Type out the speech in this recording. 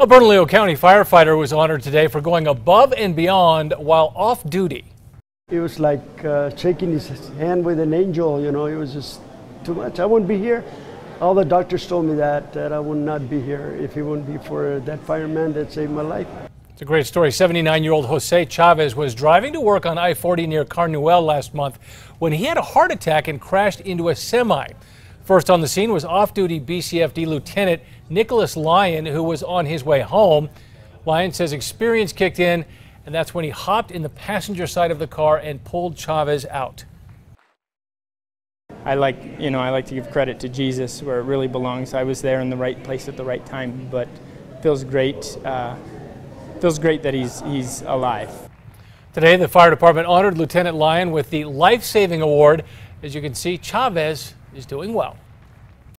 A Bernalillo County firefighter was honored today for going above and beyond while off duty. It was like uh, shaking his hand with an angel, you know, it was just too much. I wouldn't be here. All the doctors told me that, that I would not be here if it wouldn't be for that fireman that saved my life. It's a great story. 79 year old Jose Chavez was driving to work on I 40 near Carnuel last month when he had a heart attack and crashed into a semi. First on the scene was off duty BCFD Lieutenant Nicholas Lyon, who was on his way home. Lyon says experience kicked in, and that's when he hopped in the passenger side of the car and pulled Chavez out. I like, you know, I like to give credit to Jesus where it really belongs. I was there in the right place at the right time, but feels great. Uh, feels great that he's he's alive. Today, the fire department honored Lieutenant Lyon with the Life Saving Award. As you can see, Chavez is doing well.